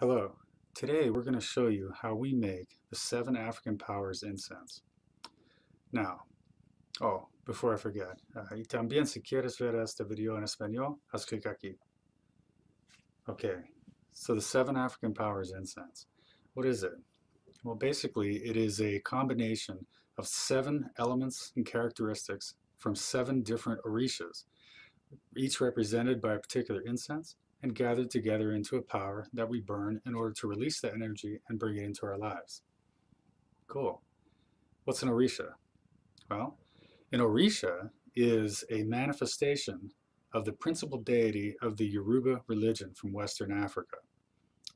Hello. Today we're going to show you how we make the seven African powers incense. Now, oh, before I forget, uh, y también si quieres ver este video en español, haz clic aquí. Okay, so the seven African powers incense. What is it? Well, basically, it is a combination of seven elements and characteristics from seven different orishas, each represented by a particular incense and gathered together into a power that we burn in order to release that energy and bring it into our lives. Cool. What's an Orisha? Well, an Orisha is a manifestation of the principal deity of the Yoruba religion from Western Africa.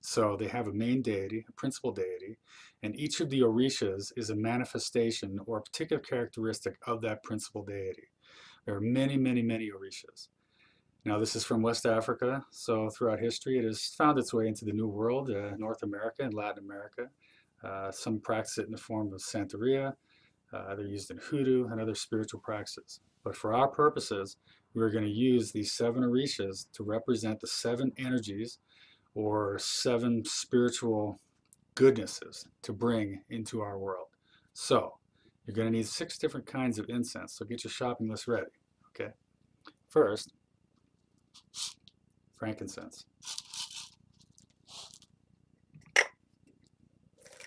So they have a main deity, a principal deity, and each of the Orishas is a manifestation or a particular characteristic of that principal deity. There are many, many, many Orishas. Now this is from West Africa, so throughout history it has found its way into the New World, uh, North America and Latin America. Uh, some practice it in the form of Santeria, uh, they're used in hoodoo and other spiritual practices. But for our purposes, we're going to use these seven orishas to represent the seven energies or seven spiritual goodnesses to bring into our world. So, you're going to need six different kinds of incense, so get your shopping list ready. Okay. First, frankincense,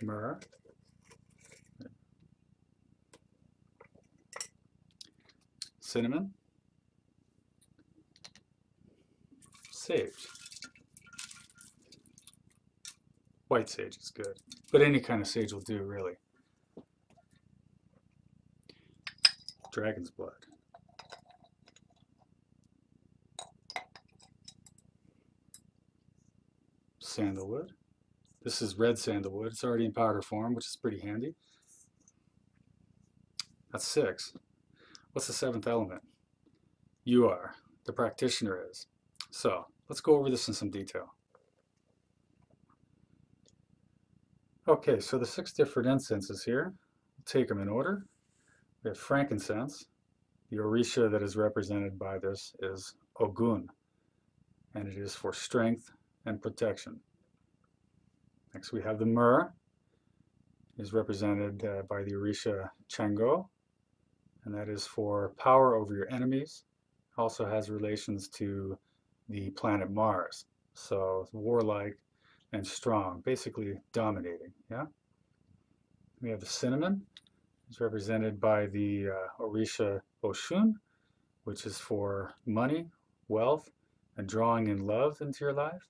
myrrh, cinnamon, sage. White sage is good, but any kind of sage will do, really. Dragon's blood. Sandalwood. This is red sandalwood. It's already in powder form, which is pretty handy. That's six. What's the seventh element? You are. The practitioner is. So let's go over this in some detail. Okay, so the six different incenses here, take them in order. We have frankincense. The orisha that is represented by this is Ogun, and it is for strength and protection. Next we have the myrrh, is represented uh, by the Orisha Chango, and that is for power over your enemies. Also has relations to the planet Mars, so warlike and strong, basically dominating. Yeah. We have the cinnamon, is represented by the uh, Orisha Oshun, which is for money, wealth, and drawing in love into your life.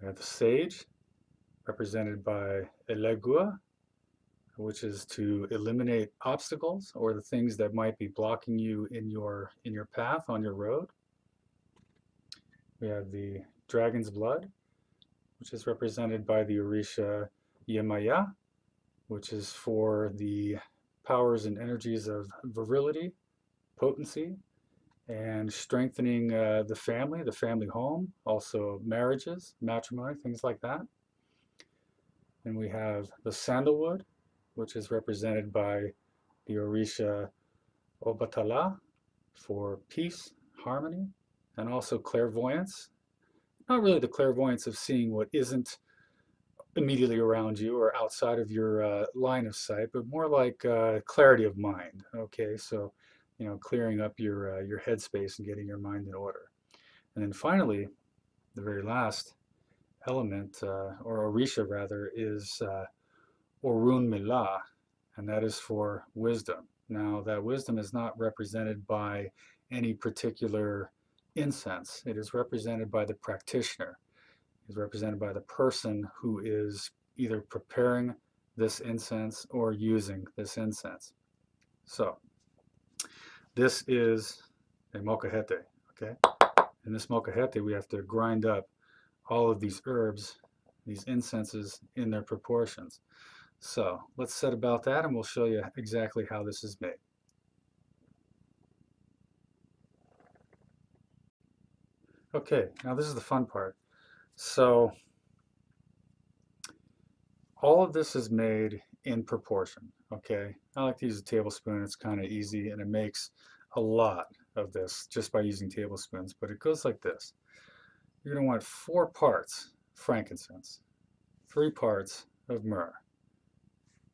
We have the sage, represented by Elegua, which is to eliminate obstacles or the things that might be blocking you in your in your path on your road. We have the dragon's blood, which is represented by the Orisha Yemaya, which is for the powers and energies of virility, potency, and strengthening uh, the family, the family home, also marriages, matrimony, things like that. And we have the sandalwood, which is represented by the Orisha Obatala for peace, harmony, and also clairvoyance. Not really the clairvoyance of seeing what isn't immediately around you or outside of your uh, line of sight, but more like uh, clarity of mind. Okay, so you know, clearing up your uh, your headspace and getting your mind in order. And then finally, the very last element, uh, or Orisha rather, is uh, Orunmila, and that is for wisdom. Now, that wisdom is not represented by any particular incense. It is represented by the practitioner. It is represented by the person who is either preparing this incense or using this incense. So, this is a molcajete, okay? In this molcajete, we have to grind up all of these herbs, these incenses in their proportions. So let's set about that and we'll show you exactly how this is made. Okay, now this is the fun part. So all of this is made in proportion, okay? I like to use a tablespoon, it's kind of easy and it makes a lot of this just by using tablespoons, but it goes like this. You're going to want four parts frankincense, three parts of myrrh,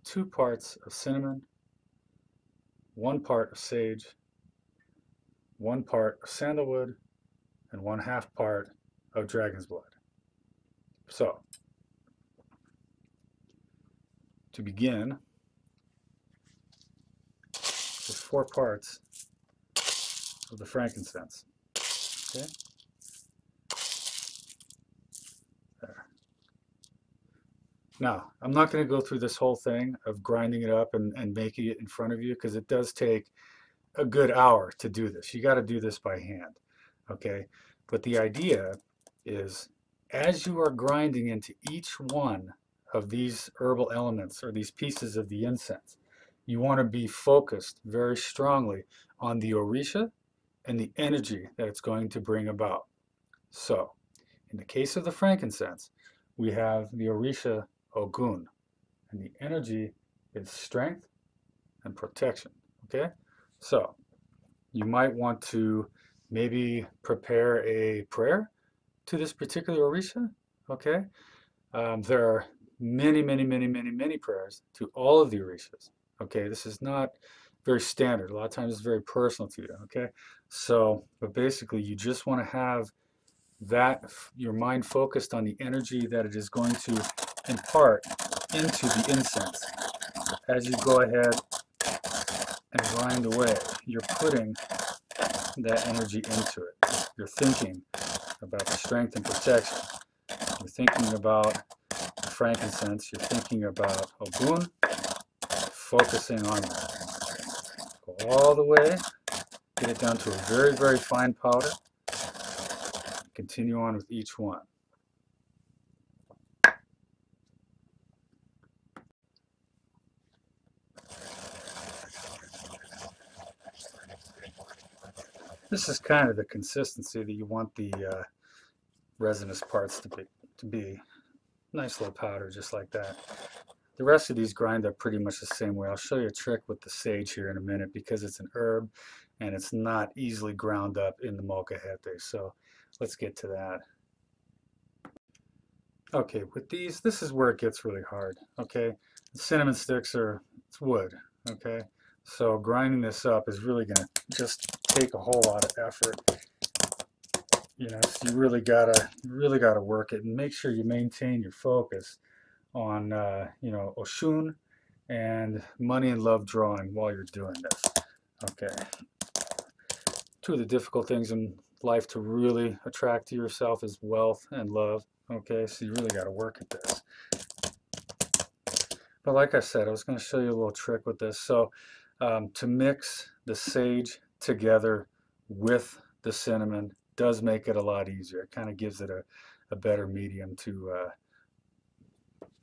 two parts of cinnamon, one part of sage, one part of sandalwood, and one half part of dragon's blood. So, to begin, four parts of the frankincense. Okay? There. Now, I'm not going to go through this whole thing of grinding it up and, and making it in front of you because it does take a good hour to do this. You got to do this by hand. Okay? But the idea is as you are grinding into each one of these herbal elements or these pieces of the incense, you want to be focused very strongly on the orisha and the energy that it's going to bring about. So, in the case of the frankincense, we have the orisha ogun, and the energy is strength and protection. Okay, so you might want to maybe prepare a prayer to this particular orisha. Okay, um, there are many, many, many, many, many prayers to all of the orishas. Okay, this is not very standard. A lot of times it's very personal to you. Okay, so but basically you just want to have that your mind focused on the energy that it is going to impart into the incense. As you go ahead and grind away, you're putting that energy into it. You're thinking about the strength and protection. You're thinking about frankincense. You're thinking about Ogun, focusing on. Go all the way, get it down to a very, very fine powder. Continue on with each one. This is kind of the consistency that you want the uh, resinous parts to be, to be. Nice little powder just like that. The rest of these grind up pretty much the same way. I'll show you a trick with the sage here in a minute because it's an herb and it's not easily ground up in the molcajete. So let's get to that. Okay, with these, this is where it gets really hard. Okay, cinnamon sticks are it's wood. Okay, so grinding this up is really going to just take a whole lot of effort. You know, so you really gotta, you really gotta work it and make sure you maintain your focus on, uh, you know, Oshun and money and love drawing while you're doing this. Okay. Two of the difficult things in life to really attract to yourself is wealth and love. Okay, so you really got to work at this. But like I said, I was going to show you a little trick with this. So um, to mix the sage together with the cinnamon does make it a lot easier. It kind of gives it a, a better medium to uh,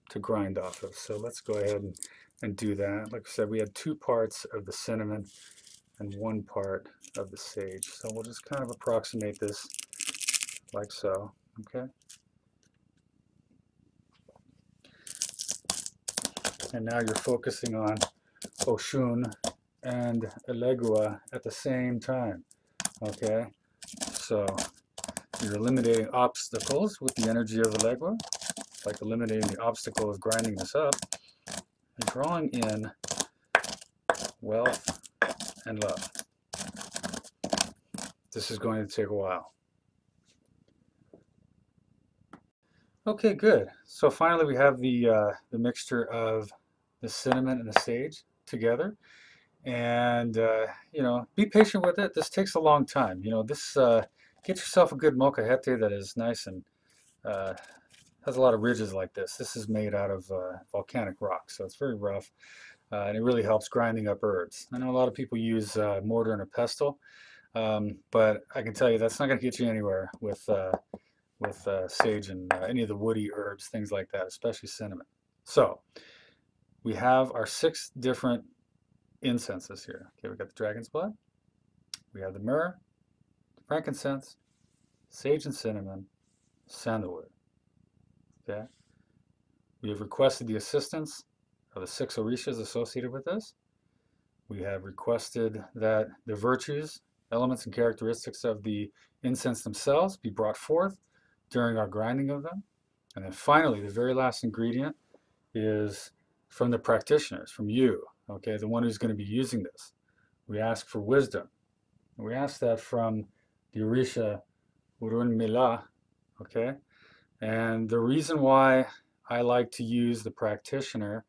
to grind off of. So let's go ahead and, and do that. Like I said, we had two parts of the cinnamon and one part of the sage. So we'll just kind of approximate this like so, okay? And now you're focusing on Oshun and Elegua at the same time. Okay, so you're eliminating obstacles with the energy of Elegua, like eliminating the obstacle of grinding this up, and drawing in wealth and love. This is going to take a while. Okay, good. So finally we have the, uh, the mixture of the cinnamon and the sage together. And, uh, you know, be patient with it. This takes a long time. You know, this, uh, get yourself a good molcajete that is nice and uh, has a lot of ridges like this. This is made out of uh, volcanic rock, so it's very rough. Uh, and it really helps grinding up herbs. I know a lot of people use uh, mortar and a pestle, um, but I can tell you that's not going to get you anywhere with with sage and any of the woody herbs, things like that, especially cinnamon. So, we have our six different incenses here. Okay, we got the dragon's blood, we have the myrrh, frankincense, sage and cinnamon, sandalwood. Okay, we have requested the assistance of the six orishas associated with this. We have requested that the virtues, elements, and characteristics of the incense themselves be brought forth during our grinding of them. And then finally, the very last ingredient is from the practitioners, from you, okay, the one who's going to be using this. We ask for wisdom. And we ask that from the Orisha Orunmila, okay? And the reason why I like to use the practitioner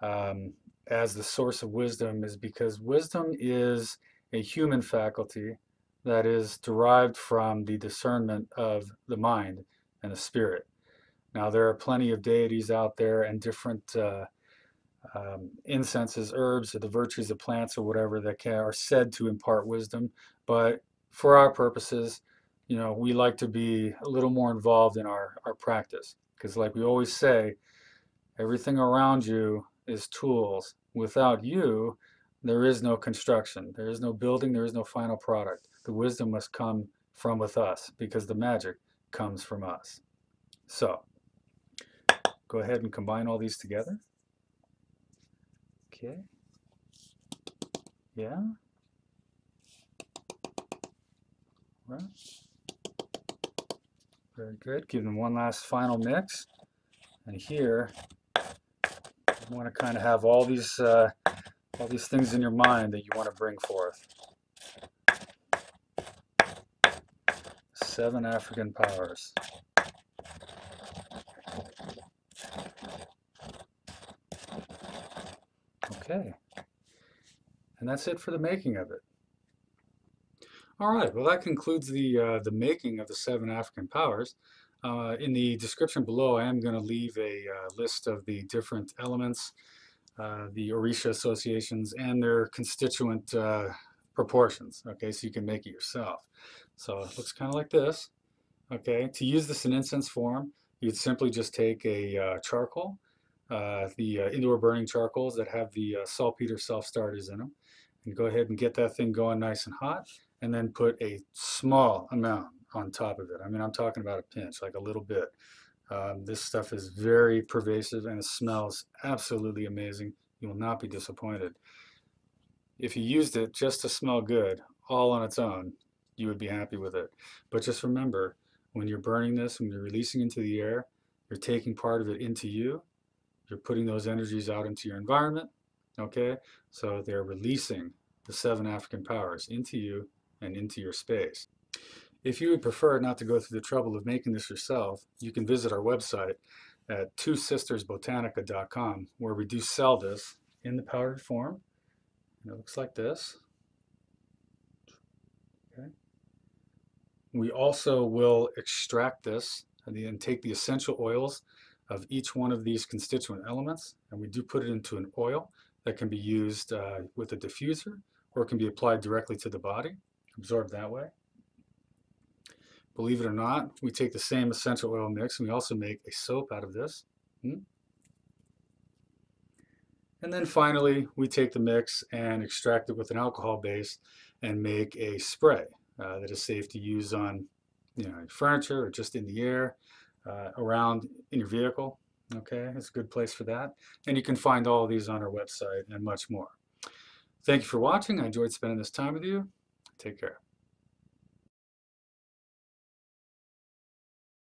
um, as the source of wisdom is because wisdom is a human faculty that is derived from the discernment of the mind and the spirit. Now, there are plenty of deities out there and different uh, um, incenses, herbs, or the virtues of plants or whatever that can, are said to impart wisdom. But for our purposes, you know, we like to be a little more involved in our, our practice. Because, like we always say, everything around you is tools. Without you, there is no construction, there is no building, there is no final product. The wisdom must come from with us because the magic comes from us. So, go ahead and combine all these together. Okay. Yeah. Right. Very good. Give them one last final mix. And here, you want to kind of have all these uh, all these things in your mind that you want to bring forth. Seven African powers. Okay. And that's it for the making of it. All right, well that concludes the, uh, the making of the seven African powers. Uh, in the description below, I am going to leave a uh, list of the different elements, uh, the Orisha associations, and their constituent uh, proportions, okay, so you can make it yourself. So it looks kind of like this, okay. To use this in incense form, you'd simply just take a uh, charcoal, the indoor burning charcoals that have the saltpeter self-starters in them, and go ahead and get that thing going nice and hot, and then put a small amount on top of it. I mean, I'm talking about a pinch, like a little bit. Um, this stuff is very pervasive and it smells absolutely amazing. You will not be disappointed. If you used it just to smell good, all on its own, you would be happy with it. But just remember, when you're burning this, when you're releasing into the air, you're taking part of it into you. You're putting those energies out into your environment. Okay? So they're releasing the seven African powers into you and into your space. If you would prefer not to go through the trouble of making this yourself, you can visit our website at twosistersbotanica.com where we do sell this in the powdered form. And it looks like this. Okay. We also will extract this and then take the essential oils of each one of these constituent elements and we do put it into an oil that can be used uh, with a diffuser or it can be applied directly to the body, absorbed that way. Believe it or not, we take the same essential oil mix and we also make a soap out of this. Hmm? And then finally, we take the mix and extract it with an alcohol base and make a spray uh, that is safe to use on you know, furniture or just in the air, uh, around in your vehicle. Okay, it's a good place for that. And you can find all of these on our website and much more. Thank you for watching. I enjoyed spending this time with you. Take care.